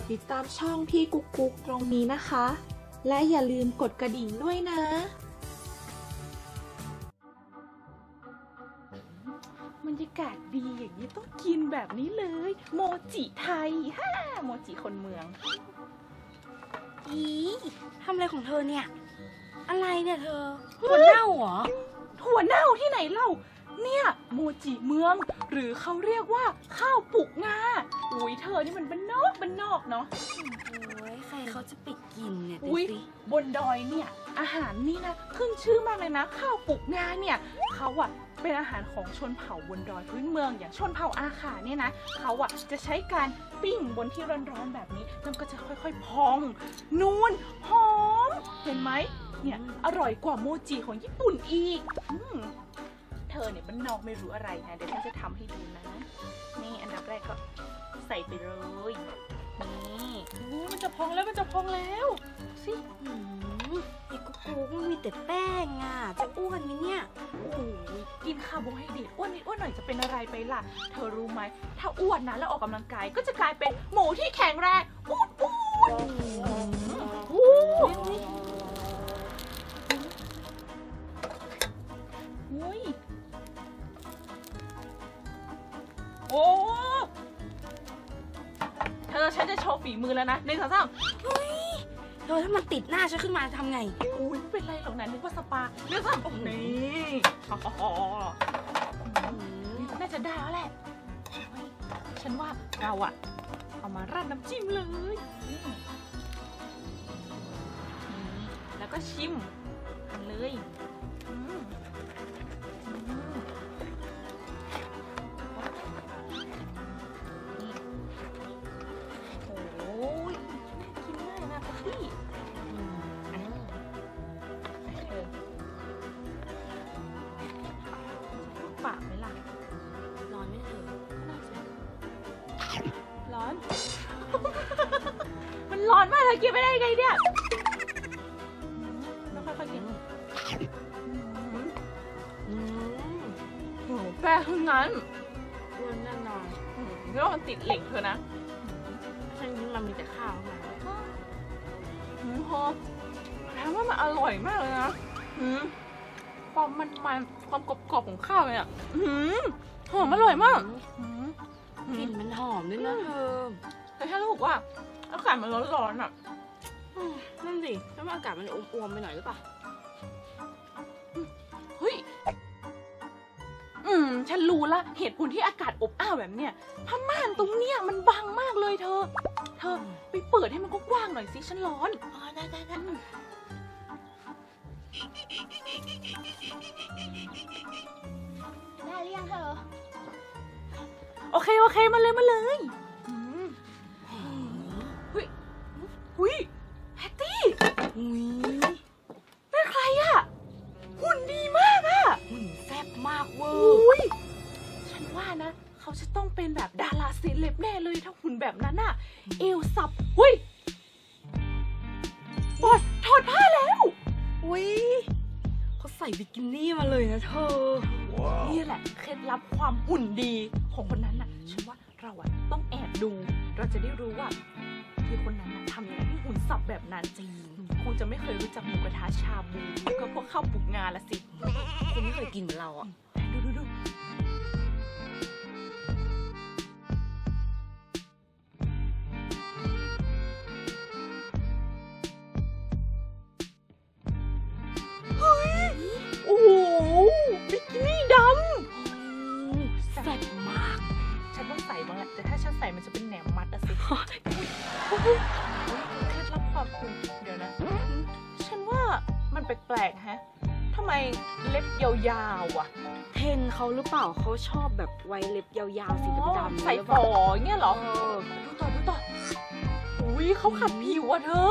ดติดตามช่องพี่กุ๊กกุ๊กตรงนี้นะคะ และอย่าลืมกดกระดิ่งด้วยนะ บรรยากาศดีอย่างนี้ต้องกินแบบนี้เลย โมจิไทยฮ่าโมจิคนเมือง อีทำอะไรของเธอเนี่ย อะไรเนี่ยเธอปวดเน่าเหรอ ถั่วเน่า จิเมือง หรือเขาเรียกว่าข้าวปลุกงาอุ้ยเธอนี่มันบ้านนอกบ้านนอกเนาะโอ้ยใครเขาจะไปกินเนี่ยดูอุ้ยสิบนดอยเนี่ย อาหารนี่นะขึ้นชื่อมากเลยนะ ข้าวปลุกงาเนี่ยเขาอะเป็นอาหารของชนเผ่าบนดอยพื้นเมือง อย่างชนเผ่าอาขาเนี่ยนะเขาอะจะใช้การปิ้งบนที่ร้อนๆแบบนี้แล้วมันก็จะค่อยๆพอง นูนหอม เห็นไหมเนี่ยอร่อยกว่าโมจิของญี่ปุ่นอีกอมเธอเนี่ยมันนอกไม่รู้อะไรนะ เดี๋ยวฉันจะทำให้ดูนะ นี่อันดับแรกก็ใส่ไปเลย นี่อู้มันจะพองแล้วมันจะพองแล้วสิหืมไอ้กุ๊กกุ๊กมันมีแต่แป้งอะ จะอ้วนไหมเนี่ยโอ้โหกินคาร์โบไฮเดรตอ้วนนิดอ้วนหน่อยจะเป็นอะไรไปล่ะ เธอรู้ไหม ถ้าอ้วนนะแล้วออกกำลังกายก็จะกลายเป็นหมูที่แข็งแรง โอ้เธอฉันจะโชว์ฝีมือแล้วนะหนึ่งสองสามเฮ้ยเธอถ้ามันติดหน้าฉันขึ้นมาทำไง อุ้ยไม่เป็นไรหรอกนะนึกว่าสปาหนึ่งสองสามโอ้โหนี่น่าจะได้แล้วแหละเฮ้ยฉันว่าเราอะเอามาราดน้ำจิ้มเลยอืมแล้วก็ชิมกันเลย มันร้อนมากเลยกินไม่ได้ยังไงเนี่ยแล้วค่อยๆกินอืมโอ้โหแป้งทั้งนั้นอ้วนแน่นอนอืมเรียกว่ามันติดเหล็กเธอนะฉันกินมันมีแต่ข้าวมาอืมพอแปลว่ามันอร่อยมากเลยนะอืมความมันมันๆความกรอบๆของข้าวเนี่ยอืมหอมอร่อยมากอืมอืกลิ่มนมันหอมด้วยนะเธอแต่แค่รู้สึกว่า อากาศมันร้อนๆอะอืมนั่นสิแล้วมันอากาศมันอวมๆไปหน่อยหรือเปล่าเฮ้ย อืม ฉันรู้ละเหตุผลที่อากาศอบอ้าวแบบเนี้ยผ้าม่านตรงเนี้ยมันบังมากเลยเธอ เธอไปเปิดให้มันกว้างๆหน่อยสิฉันร้อน อ๋อได้ได้ได้อืมได้หรือยังเธอ โอเค โอเค มาเลย มาเลย นแบบนั้นอะเอวสับหุยบอดถอดผ้าแล้วอุ้ยเขาใส่บิกินี่มาเลยนะเธอ นี่แหละเคล็ดลับความหุ่นดีของคนนั้นน่ะฉันว่าเราอะต้องแอบดู เราจะได้รู้ว่าที่คนนั้นน่ะทำยังไงให้หุ่นสับแบบนั้นจริงคงจะไม่เคยรู้จักหมูกระทะชาบูแล้วก็พวกข้าวปลุกงานละสิคุณไม่เคยกินเหมือนเราอะดูดูดูำแซ่บมาก ฉันต้องใส่บ้างแหละแต่ถ้าฉันใส่มันจะเป็นแหนมมัดอะสิเคล็ดลับความคุณเดี๋ยวนะ ฉันว่ามันแปลกๆฮะทำไมเล็บยาวๆอะ เทนเขาหรือเปล่าเขาชอบแบบไว้เล็บยาวๆสีดำๆใส่หรือฝเปล่าออย่างเงี้ยเหรอเออดูต่อดูต่ออุ้ยเขาขัดผิวอะเธอ